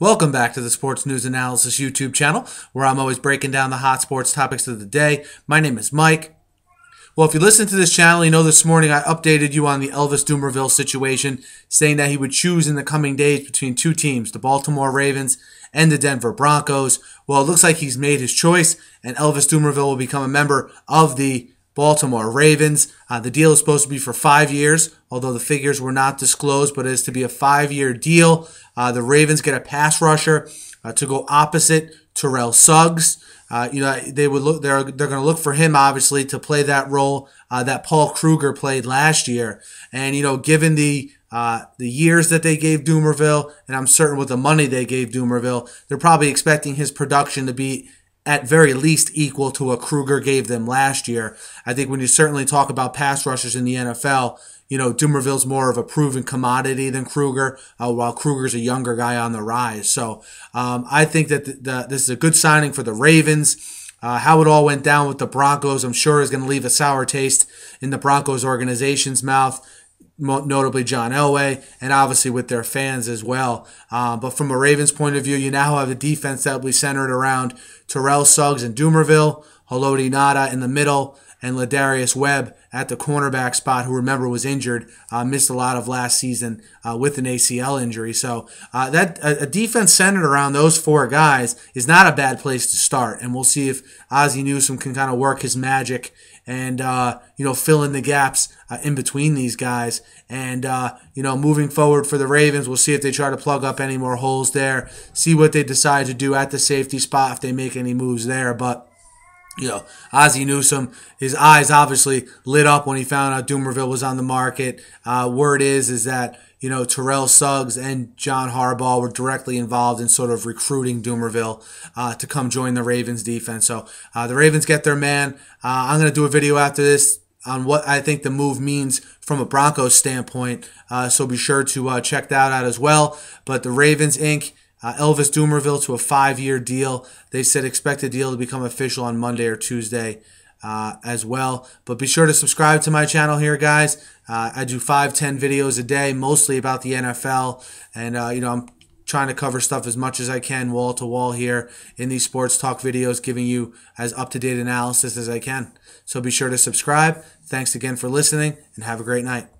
Welcome back to the Sports News Analysis YouTube channel, where I'm always breaking down the hot sports topics of the day. My name is Mike. Well, if you listen to this channel, you know this morning I updated you on the Elvis Dumervil situation, saying that he would choose in the coming days between two teams, the Baltimore Ravens and the Denver Broncos. Well, it looks like he's made his choice, and Elvis Dumervil will become a member of the Baltimore Ravens. Uh, the deal is supposed to be for five years, although the figures were not disclosed, but it is to be a five year deal. Uh, the Ravens get a pass rusher uh, to go opposite Terrell Suggs. Uh, you know they would look. They're they're going to look for him obviously to play that role uh, that Paul Kruger played last year. And you know, given the uh, the years that they gave Dumervil, and I'm certain with the money they gave Dumervil, they're probably expecting his production to be at very least equal to what Kruger gave them last year. I think when you certainly talk about pass rushers in the NFL, you know, Dumervil's more of a proven commodity than Kruger, uh, while Kruger's a younger guy on the rise. So um, I think that the, the, this is a good signing for the Ravens. Uh, how it all went down with the Broncos, I'm sure, is going to leave a sour taste in the Broncos organization's mouth notably John Elway, and obviously with their fans as well. Uh, but from a Ravens point of view, you now have a defense that will be centered around Terrell Suggs and Dumervil, Haloti Ngata in the middle, and Ladarius Webb at the cornerback spot, who remember was injured, uh, missed a lot of last season uh, with an ACL injury. So uh, that a, defense centered around those four guys is not a bad place to start, and we'll see if Ozzie Newsome can kind of work his magic and uh, you know fill in the gaps uh, in between these guys. And uh, you know, moving forward for the Ravens, we'll see if they try to plug up any more holes there. See what they decide to do at the safety spot if they make any moves there. But you know, Ozzie Newsome, his eyes obviously lit up when he found out Dumervil was on the market. Uh, word is is that you know, Terrell Suggs and John Harbaugh were directly involved in sort of recruiting Dumervil uh, to come join the Ravens defense. So uh, the Ravens get their man. Uh, I'm going to do a video after this on what I think the move means from a Broncos standpoint. Uh, so be sure to uh, check that out as well. But the Ravens ink. Uh, Elvis Dumervil to a five-year deal. They said expect the deal to become official on Monday or Tuesday uh, as well. But be sure to subscribe to my channel here, guys. Uh, I do five, ten videos a day, mostly about the NFL, and uh, you know I'm trying to cover stuff as much as I can, wall to wall here in these sports talk videos, giving you as up to date analysis as I can. So be sure to subscribe. Thanks again for listening, and have a great night.